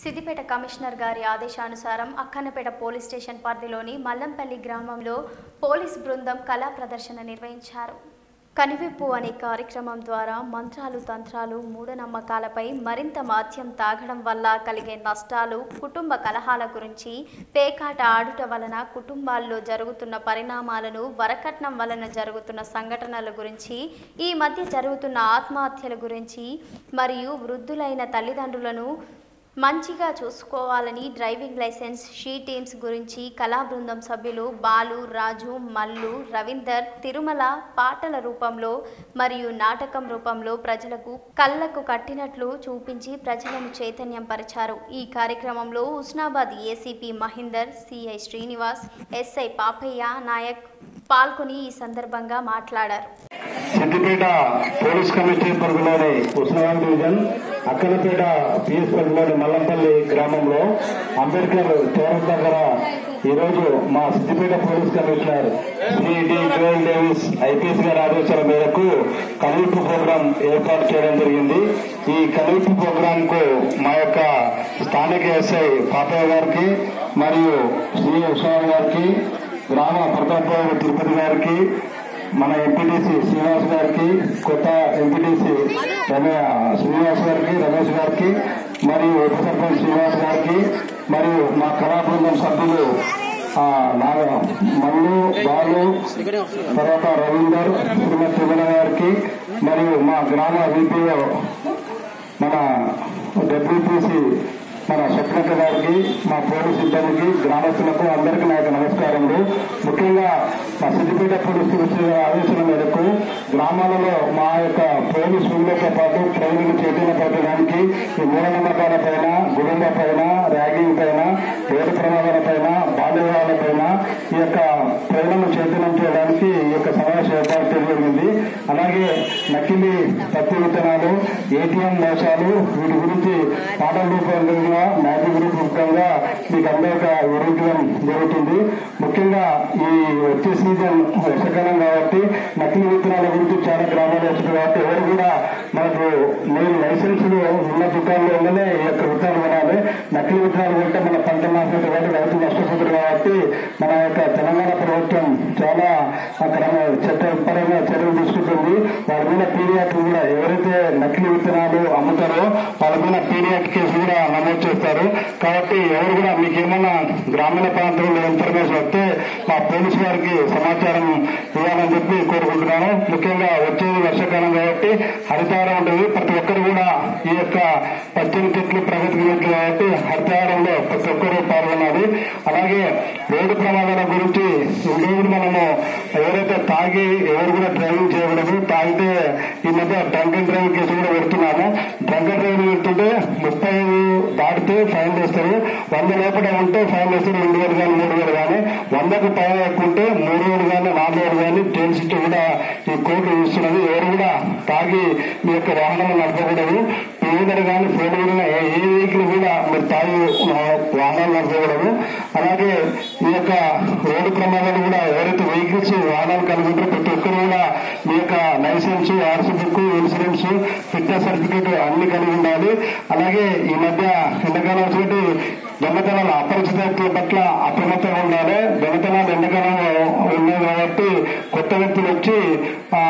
Siddipet commissioner గారి ఆదేశానుసారం Akkannapeta police station పరిధిలోని మల్లంపల్లి గ్రామంలో పోలీస్ బృందం కళా ప్రదర్శన నిర్వహించారు. కనివిప్పు అనే కార్యక్రమం ద్వారా మంత్రాలు తంత్రాలు మూఢనమ్మకాలపై మరింత మాధ్యం తాగడం వల్ల కలిగే నష్టాలు కుటుంబ కలహాల గురించి పేకాట ఆడుట వలన కుటుంబాల్లో జరుగుతున్న పరిణామాలను వరకట్నం వలన జరుగుతున్న సంఘటనల గురించి ఈ మధ్య జరుగుతున్న ఆత్మహత్యల గురించి మరియు వృద్ధులైన తల్లిదండ్రులను మంచిగా చూసుకోవాలని డ్రైవింగ్ లైసెన్స్ షీ టీమ్స్ గురించి కళా బృందం సభ్యులు బాలు రాజు మల్లు రవీందర్ తిరుమల పాటల రూపంలో మరియు నాటకం రూపంలో ప్రజలకు కళ్ళకు కట్టినట్లు చూపించి ప్రజలను చైతన్యం పరిచారు ఈ కార్యక్రమంలో Husnabad ACP Mahender CI Srinivas SI Papaiah Naik పాల్గొని ఈ సందర్భంగా మాట్లాడారు. సిద్దిపేట పోలీస్ కమిషనర్ పరిధిలోని ఉస్మాన్ డివిజన్ అక్కలపేట పిఎస్ పరిధిలోని మల్లంపల్లి గ్రామంలో అంబేద్కర్ చౌరస్ దగ్గర ఈరోజు మా Siddipet police commissioner Shri D Joel Davis IPS గారి ఆదేశాల మేరకు కనువిప్పు ప్రోగ్రాం ఏర్పాటు చేయడం జరిగింది. ఈ కనువిప్పు ప్రోగ్రాం కు మా యొక్క స్థానిక ఎస్ఐ పాపయ్య గారికి మరియు శ్రీ ఉస్మాన్ గారికి గ్రామ ప్రతాప్ తిరుపతి గారికి మన ఎంపీటీసీ శ్రీనివాస్ గారికి కొత్త ఎంపీటీసీ రమే శ్రీనివాస్ గారికి రమేష్ గారికి మరియు ఉప సర్పంచ్ శ్రీనివాస్ గారికి మరియు మా కళా బృందం సభ్యులు మల్లు బాలు తర్వాత రవీందర్ శ్రీమతి తిమ్మల గారికి మరియు మా గ్రామ విపిఓ మన డబ్ల్యూపీసీ మన స్వప్నక గారికి మా పోలీస్ సిబ్బందికి గ్రామస్తులకు అందరికీ నా యొక్క నమస్కారములు. ముఖ్యంగా మా సిద్దిపేట పోలీసు కమిషనర్ ఆదేశాల మేరకు గ్రామాలలో మా యొక్క పోలీస్ విధులతో పాటు ప్రజలను చైతన్యపరచడానికి ఈ మూఢనమ్మకాల పైన గుడుంబ పైన ర్యాగింగ్ పైన రోడ్డు ప్రమాదాల పైన బాల్యవాళ్ళ పైన ఈ యొక్క ప్రజలను చైతన్యం చేయడానికి ఈ యొక్క సమావేశం ఏర్పాటు అలాగే నకిలీ పత్తి విత్తనాలు ఏటీఎం మోసాలు వీటి గురించి పాఠం రూపంగా మ్యాజిక్ రూపంగా మీకు అందరిక వివరించడం జరుగుతుంది. ముఖ్యంగా ఈ వచ్చే సీజన్ వర్షాకాలం కాబట్టి నకిలీ విత్తనాల గురించి చాలా గ్రామాలు వస్తుంది కాబట్టి ఎవరు కూడా మనకు నేను లైసెన్సులు ఉన్న దుకాణంలోనే ఈ యొక్క విత్తనాలు కొనాలి. నకిలీ విత్తనాలు కొంటే మన పంట నాశనం కాబట్టి రైతు నష్టపోతారు కాబట్టి మన యొక్క అక్కడ క్రమ చట్టపరంగా చర్యలు తీసుకుంటుంది. వాళ్ళ మీద పీడియాట్ కూడా ఎవరైతే నకిలీ విత్తనాలు అమ్ముతారో వాళ్ళ మీద పీడియాట్ కేసు కూడా నమోదు చేస్తారు. కాబట్టి ఎవరు కూడా మీకు ఏమన్నా గ్రామీణ ప్రాంతంలో ఇన్ఫర్మేషన్ వస్తే మా పోలీసు వారికి సమాచారం ఇవ్వాలని చెప్పి కోరుకుంటున్నాను. ముఖ్యంగా వర్షాకాలం కాబట్టి హరితహారం ఉంటుంది. ప్రతి ఒక్కరు కూడా ఈ యొక్క పచ్చని చెట్లు ప్రగతి చెట్లు కాబట్టి హరితహారంలో ప్రతి ఒక్కరూ పాల్గొన్నారు అలాగే రోడ్డు ప్రమాదాల గురించి ఈరోజు మనము ఎవరైతే తాగి ఎవరు కూడా డ్రైవింగ్ చేయకూడదు. తాగితే ఈ మధ్య డ్రంక్ అండ్ డ్రైవ్ కేసు కూడా పెడుతున్నాము. డ్రంక్ అండ్ డ్రైవింగ్ పెడుతుంటే ముప్పై దాటితే ఫైన్ వేస్తారు. వంద లోపల ఉంటే ఫైన్ వేస్తారు. రెండు వేలు కానీ మూడు వేలు కానీ వందకు పైన ఎక్కువ ఉంటే మూడు వేలు కానీ నాలుగు వేలు కానీ జైలు సిటీ కూడా ఈ కోర్టు ఇస్తున్నది ఎవరు కూడా తాగి మీ యొక్క వాహనం నడపకూడదు టూ వీలర్ కానీ ఫోర్ వీలర్ ఏ ఏ వెహికల్ కూడా మీరు తాగి వాహనాలు నడపకూడదు అలాగే మీ యొక్క రోడ్డు ప్రమాదాలు కూడా ఎవరైతే వెహికల్స్ వాహనాలు కలిగి ప్రతి ఒక్కరు కూడా మీ యొక్క licence RC book insurance fitness certificate అన్ని కలిగి ఉండాలి. అలాగే ఈ మధ్య ఎండాకాలం వచ్చేటి దొంగతనాలు అపరిచిత పట్ల అప్రమత్తంగా ఉండాలి. దొంగతనాలు ఎండాకాలం ఉన్నాయి కాబట్టి కొత్త వ్యక్తులు వచ్చి ఆ